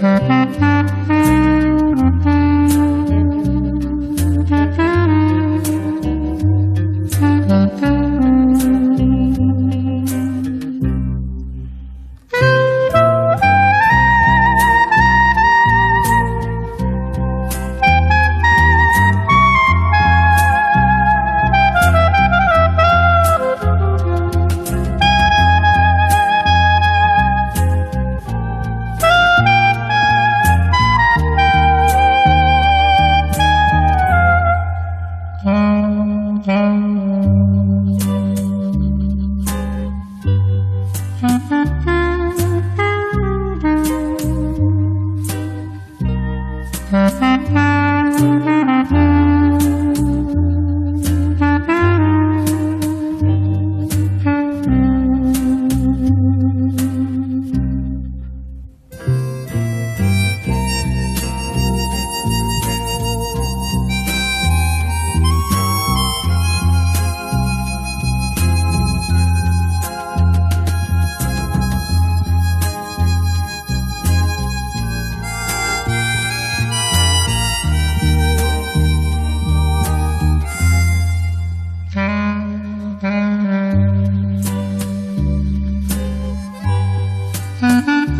Música Mm-hmm. Thank